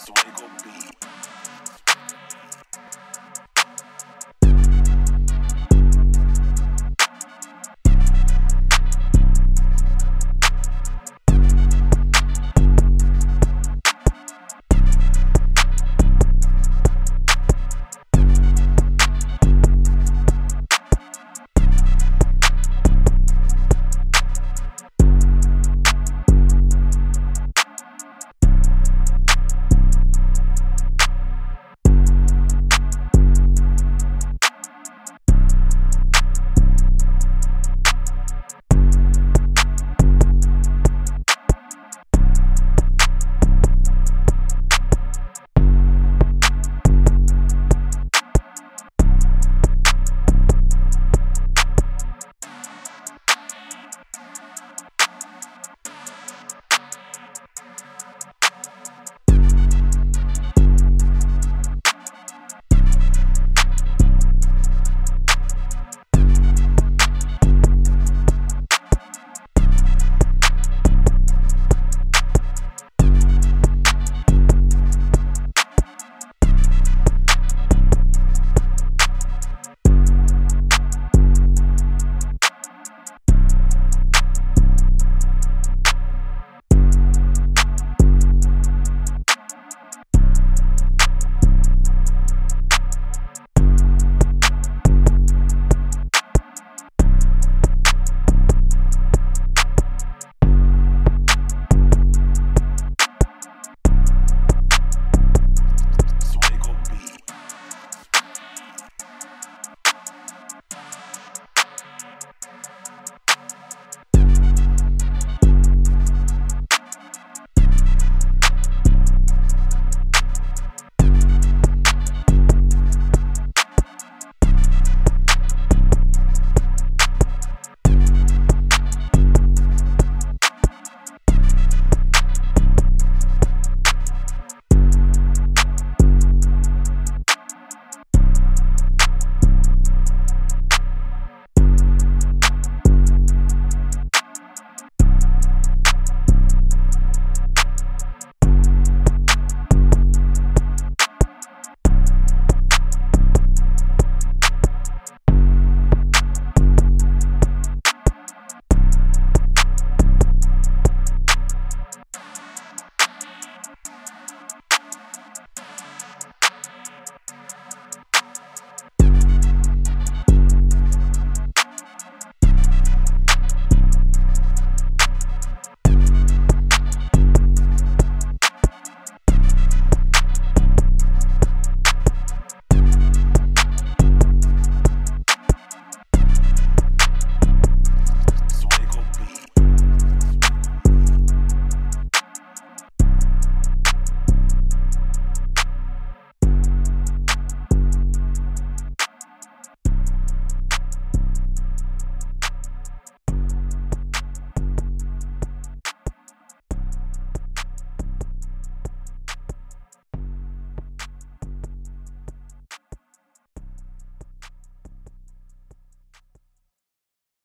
That's the way it gon' be.